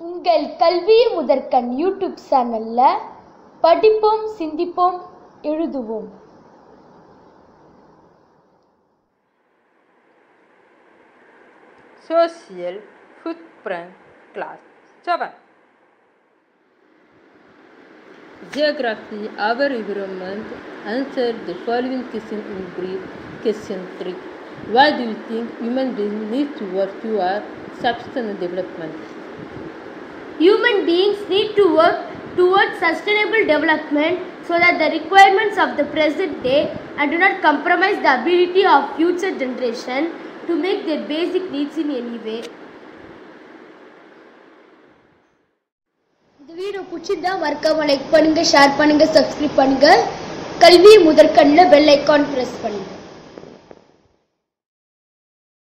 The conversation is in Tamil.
உங்கள் கல்வி முதற்கண் யூடியூப் சேனல்ல படிப்போம் சிந்திப்போம் எழுதுவோம் Social footprint class 7 Geography, our environment. Answer the following question in brief. Question 3. Why do you think human beings need to work toward sustainable development? Human beings need to work towards sustainable development so that the requirements of the present day and do not compromise the ability of future generation to make their basic needs in any way. இந்த வீடியோ பிடிச்சிருந்தா மறக்காம லைக் பண்ணுங்க ஷேர் பண்ணுங்க சப்ஸ்கிரைப் பண்ணுங்க கல்வி முதற்கண்ணில் பெல் ஐக்கான் பிரஸ் பண்ணுங்க